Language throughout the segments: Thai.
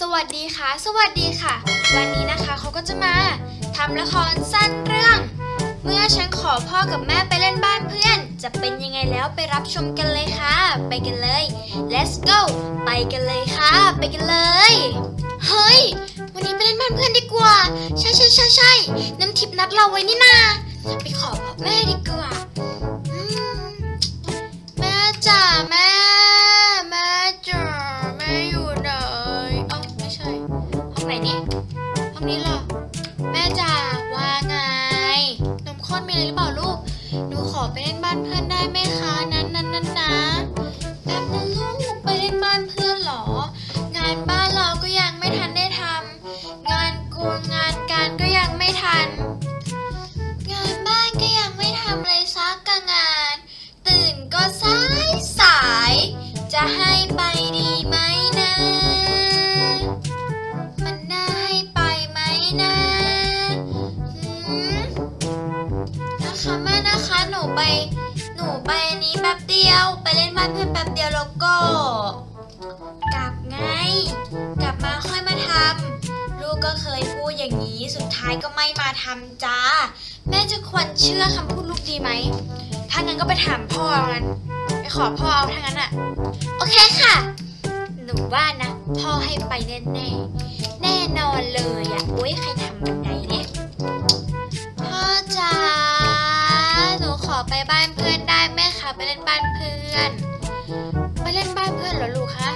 สวัสดีค่ะ สวัสดีค่ะ วันนี้นะคะเขาก็จะมาทำละครสั้นเรื่อง เมื่อฉันขอพ่อกับแม่ไปเล่นบ้านเพื่อน จะเป็นยังไงแล้วไปรับชมกันเลยค่ะ ไปกันเลย let's go ไปกันเลยค่ะ ไปกันเลย เฮ้ย วันนี้ไปเล่นบ้านเพื่อนดีกว่า ใช่ใช่ใช่ใช่น้ำทิพย์นัดเราไว้นี่นาไปขอพ่อแม่ดีกว่าแม่จ๋าแม่ ห้องไหนนี่ห้องนี้เหรอ แม่จ๋าว่าไง นมข้นมีอะไรหรือเปล่าลูก หนูขอไปเล่นบ้านเพื่อนได้ไหมคะนั้นนั้นนั้นนะแป๊บนึงลูกไปเล่นบ้านเพื่อนเหรอ งานบ้านเราก็ยังไม่ทันได้ทำงานกูงานการก็ยังไม่ทัน งานบ้านก็ยังไม่ทำเลยซักกะงาน ตื่นก็สายส ไป หนูไปอันนี้แป๊บเดียว ไปเล่นบ้านเพื่อนแป๊บเดียวแล้วก็ กลับไง กลับมาค่อยมาทำลูกก็เคยพูดอย่างนี้ สุดท้ายก็ไม่มาทำจ้า แม่จะควรเชื่อคำพูดลูกดีไหม ถ้างั้นก็ไปถามพ่อเอางั้นไปขอพ่อเอาถ้างั้นอะโอเคค่ะ หนูว่านะ พ่อให้ไปแน่แน่แน่นอนเลยอะโอ้ยใครทำบันไดเนี่ย บ้านเพื่อนได้ไหมคะไปเล่นบ้านเพื่อนไปเล่นบ้านเพื่อนเหรอลูกคะ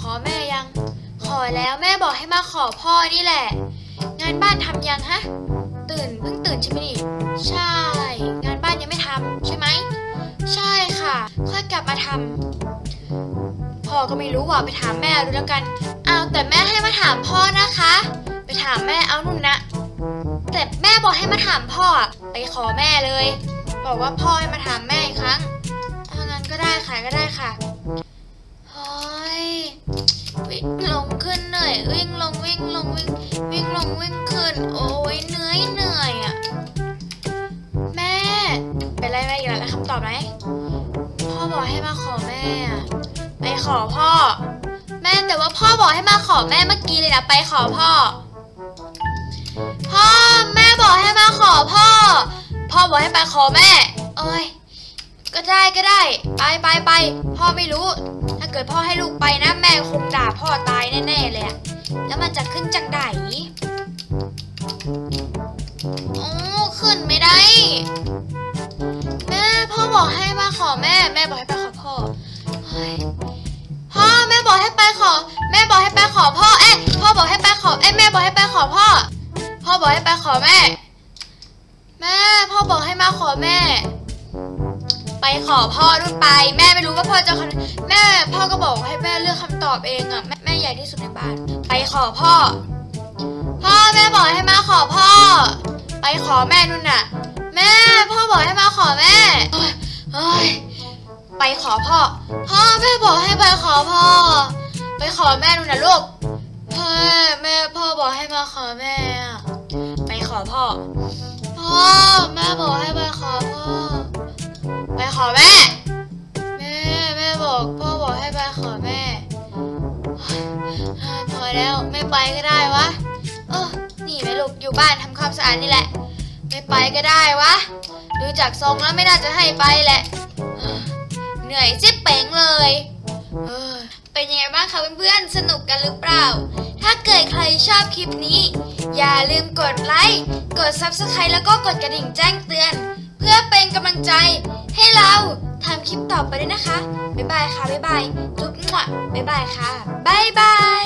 ขอแม่ยัง ขอแล้วแม่บอกให้มาขอพ่อนี่แหละ งานบ้านทำยังฮะตื่นเพิ่งตื่นใช่ไหมนี่ใช่ งานบ้านยังไม่ทำใช่ไหมใช่ค่ะ ค่อยกลับมาทำพ่อก็ไม่รู้ว่าไปถามแม่ดูแล้วกัน เอาแต่แม่ให้มาถามพ่อนะคะ ไปถามแม่เอานุ่นนะแต่แม่บอกให้มาถามพ่อไปขอแม่เลย บอกว่าพ่อให้มาถามแม่อีกครั้งถ้างั้นก็ได้ค่ะก็ได้ค่ะเฮ้ยวิ่งลงขึ้นเหนื่อยวิ่งลงวิ่งลงวิ่งวิ่งลงวิ่งขึ้น โอ้ยเหนื่อยเหนื่อยอะแม่เป็นไรแม่อีกแล้วคำตอบไหมพ่อบอกให้มาขอแม่อะไปขอพ่อ แม่แต่ว่าพ่อบอกให้มาขอแม่เมื่อกี้เลยนะไปขอพ่อ พ่อแม่บอกให้มาขอพ่อ พ่อบอกให้ไปขอแม่โอ้ย ก็ได้ก็ได้ ไปไปไป พ่อไม่รู้ ถ้าเกิดพ่อให้ลูกไปนะแม่คงด่าพ่อตายแน่ๆเลยอะแล้วมันจะขึ้นจังไดโอ้ขึ้นไม่ได้ แม่พ่อบอกให้มาขอแม่ แม่บอกให้ไปขอพ่อพ่อแม่บอกให้ไปขอ แม่บอกให้ไปขอพ่อเอ๊ะพ่อบอกให้ไปขอเอ๊ะแม่บอกให้ไปขอพ่อ พ่อบอกให้ไปขอแม่ แม่พ่อบอกให้มาขอแม่ ไปขอพ่อรุ่นไป แม่ไม่รู้ว่าพ่อจะคำแม่พ่อก็บอกให้แม่เลือกคำตอบเองอะแม่แม่ใหญ่ที่สุดในบ้าน ไปขอพ่อ พ่อแม่บอกให้มาขอพ่อ ไปขอแม่นู่นน่ะ แม่พ่อบอกให้มาขอแม่เฮ้ยไปขอพ่อ พ่อแม่บอกให้ไปขอพ่อ ไปขอแม่นู่นน่ะลูกพ่อแม่พ่อบอกให้มาขอแม่ ไปขอพ่อ อแม่ แม่แม่บอกพ่อบอกให้ไปขอแม่ พอแล้วไม่ไปก็ได้วะ เออนี่ไหมลูกอยู่บ้านทำความสะอาดนี่แหละ ไม่ไปก็ได้วะ ดูจากทรงแล้วไม่น่าจะให้ไปแหละ เหนื่อยจิ๊บเป๋งเลยเออเป็นยังไงบ้างคะเพื่อนๆ สนุกกันหรือเปล่า ถ้าเกิดใครชอบคลิปนี้ อย่าลืมกดไลค์ กด Subscribe แล้วก็กดกระดิ่งแจ้งเตือน เพื่อ เป็นกำลังใจให้เราทำคลิปต่อไปด้วยนะคะ บ๊ายบายค่ะ บ๊ายบาย จุ๊บหมวบ๊ายบายค่ะ บ๊ายบาย